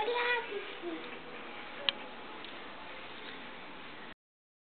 Olha